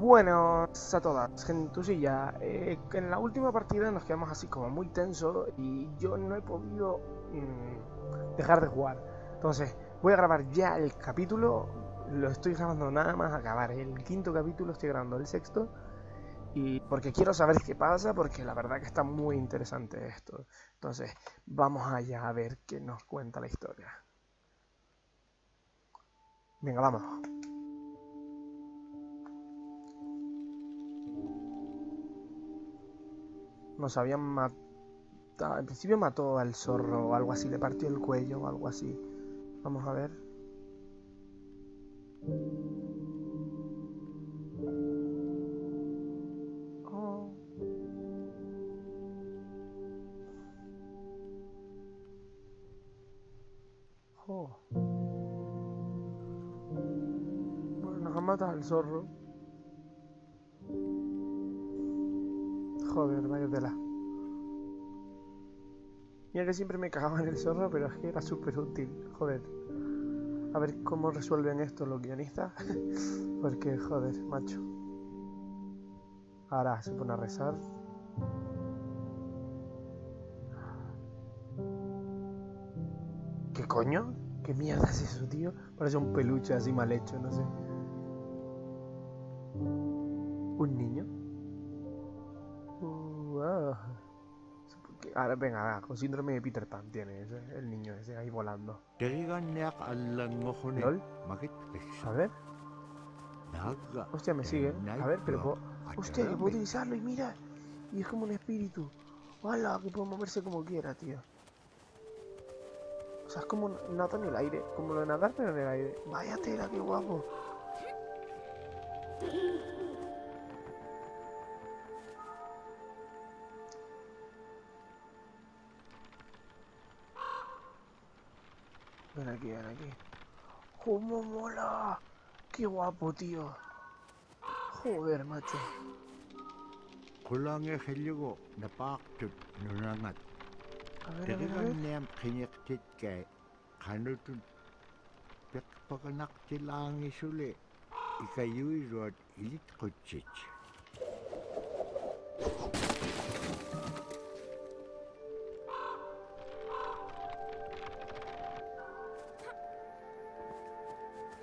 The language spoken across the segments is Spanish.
Buenos a todas, gentusilla. Eh, en la última partida nos quedamos así como muy tenso y yo no he podido mm, dejar de jugar. Entonces, voy a grabar ya el capítulo. Lo estoy grabando nada más acabar el quinto capítulo, estoy grabando el sexto. Y porque quiero saber qué pasa, porque la verdad que está muy interesante esto. Entonces, vamos allá a ver qué nos cuenta la historia. Venga, vamos. Nos habían matado. En principio mató al zorro o algo así, le partió el cuello o algo así. Vamos a ver. Oh. Oh. Bueno, nos han matado al zorro. Joder, vaya tela. Mira que siempre me cagaba en el zorro, pero es que era súper útil. Joder. A ver cómo resuelven esto los guionistas. Porque, joder, macho. Ahora se pone a rezar. ¿Qué coño? ¿Qué mierda es eso, tío? Parece un peluche así mal hecho, no sé. ¿Un niño? Ahora, venga, con síndrome de Peter Pan tiene ese, el niño ese ahí volando. ¿Lol? A ver. Hostia, me sigue. A ver, pero puedo... Hostia, que puedo utilizarlo y mira. Y es como un espíritu. ¡Hala! Que puede moverse como quiera, tío. O sea, es como nada en el aire. Como lo de nadar, pero en el aire. Vaya tela, qué guapo. Ven aquí, ven aquí. ¡Cómo mola! ¡Qué guapo, tío! Joder, macho. Kullange hellugo na paaktut nunangat. Terigan neam kinyaktit kay kanutun pekpaganak tilang isule ikayuiruat ilit kutsit.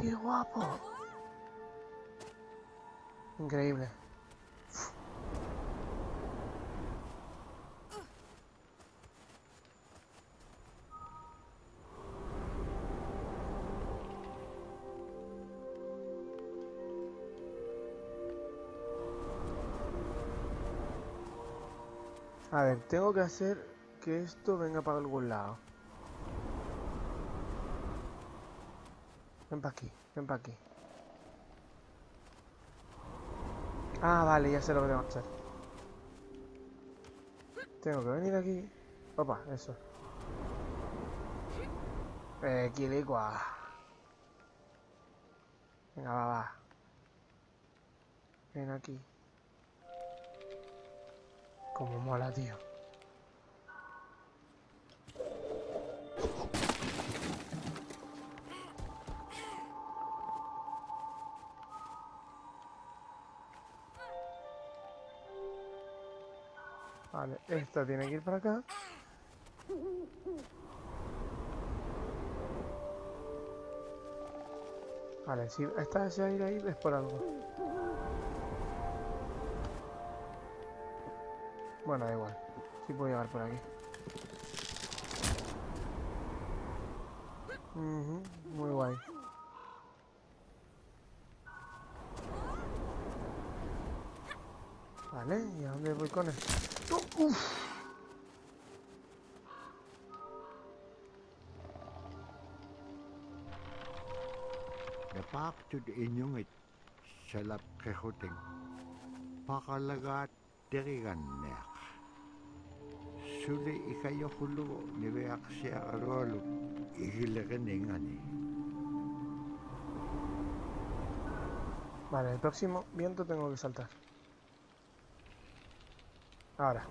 ¡Qué guapo! Increíble. A ver, tengo que hacer que esto venga para algún lado. Ven para aquí, ven para aquí. Ah, vale, ya sé lo que tengo que hacer. Tengo que venir aquí. Opa, eso. Eh. Venga, va, va. Ven aquí. Como mola, tío. Esta tiene que ir para acá. Vale, si esta desea ir ahí es por algo. Bueno, da igual. Sí puedo llegar por aquí. Ujú, muy guay. Vale, ¿y a dónde voy con él? ¡Oh, uf! Napaktud inyungit sa lapkehuting. Pakalagat terigannek. Suli ikayokulu ni Beaxia Aroluk igilaganingani. Vale, el próximo viento tengo que saltar. Ahora.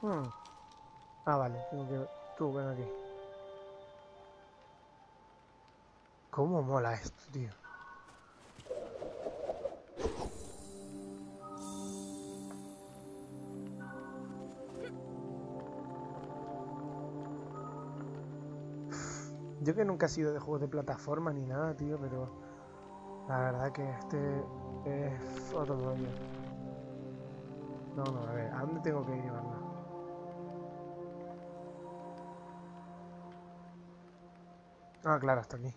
Hmm. Ah, vale, tengo que Tú, ven aquí. ¿Cómo mola esto, tío? Yo que nunca he sido de juegos de plataforma ni nada, tío, pero la verdad que este es otro rollo. No, no, a ver, ¿a dónde tengo que llevarla? Ah, claro, hasta aquí.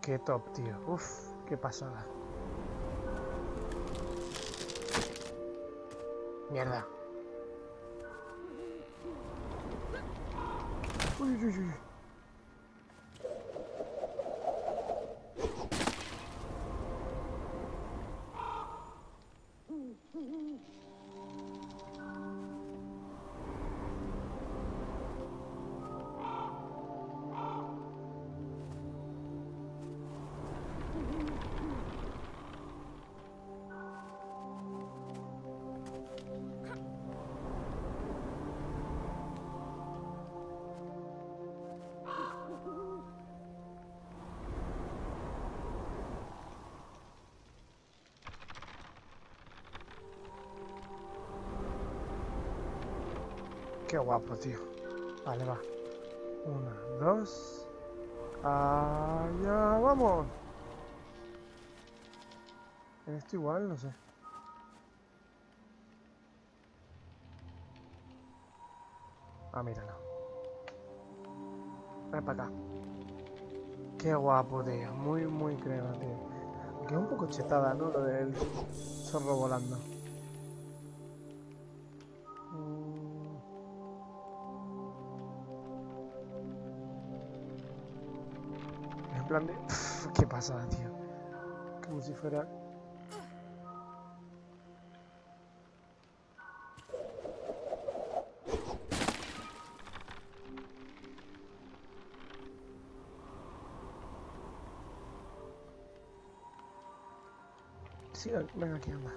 Qué top, tío. Uf, qué pasada. Mierda. Uy, uy, uy. Qué guapo, tío. Vale, va. Una, dos. Allá vamos. En esto igual, no sé. Ah, mira, no. Ven para acá. Qué guapo, tío. Muy, muy crema, tío. Aunque es un poco chetada, ¿no? Lo del zorro volando. En plan de... Qué pasada, tío. Como si fuera... Sí, ven aquí, anda.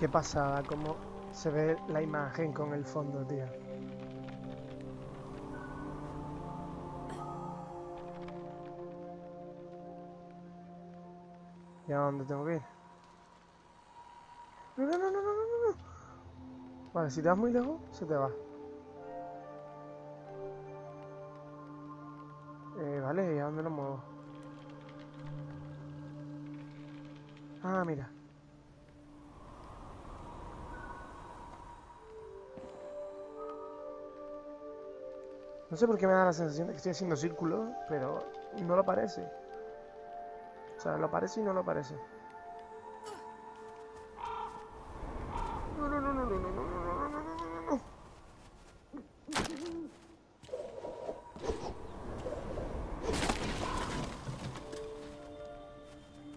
Qué pasada, cómo se ve la imagen con el fondo, tío. ¿Y a dónde tengo que ir? No, no, no, no, no, no, no. Vale, si te vas muy lejos, se te va. Eh, vale, ¿y a dónde lo muevo? Ah, mira. No sé por qué me da la sensación de que estoy haciendo círculos, pero no lo parece. O sea, lo parece y no lo parece. No, no, no, no, no, no, no, no, no, no, no, no.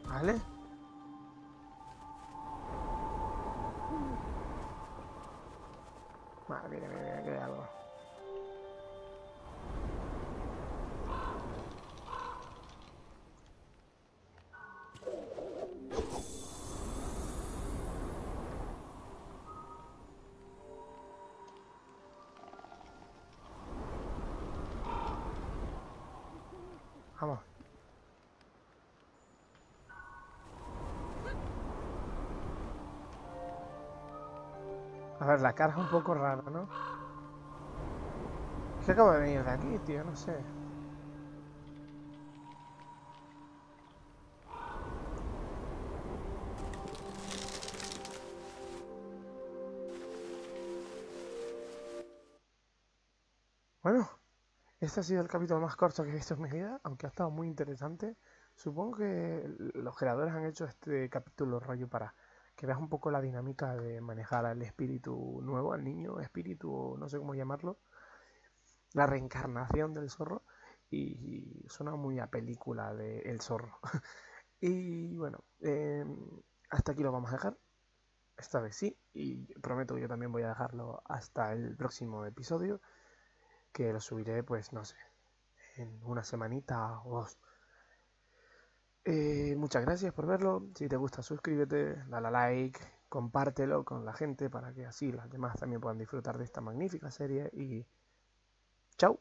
Vale. Vale, mira, mira, mira, que. Vamos. A ver, la cara es un poco rara, ¿no? Que acabo de venir de aquí, tío, no sé. Este ha sido el capítulo más corto que he visto en mi vida, aunque ha estado muy interesante. Supongo que los creadores han hecho este capítulo rollo para que veas un poco la dinámica de manejar al espíritu nuevo, al niño espíritu, o no sé cómo llamarlo, la reencarnación del zorro. y suena muy a película de El Zorro. y bueno, em, hasta aquí lo vamos a dejar. Esta vez sí, y prometo que yo también voy a dejarlo hasta el próximo episodio, que lo subiré, pues no sé, en una semanita o dos. Eh, muchas gracias por verlo. Si te gusta, suscríbete, dale a like, compártelo con la gente para que así las demás también puedan disfrutar de esta magnífica serie. Y chao.